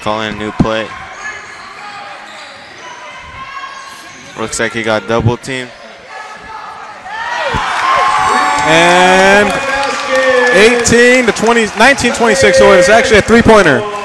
Calling a new play. Looks like he got double team. And 18 to 20, 19 26. So it's actually a three pointer.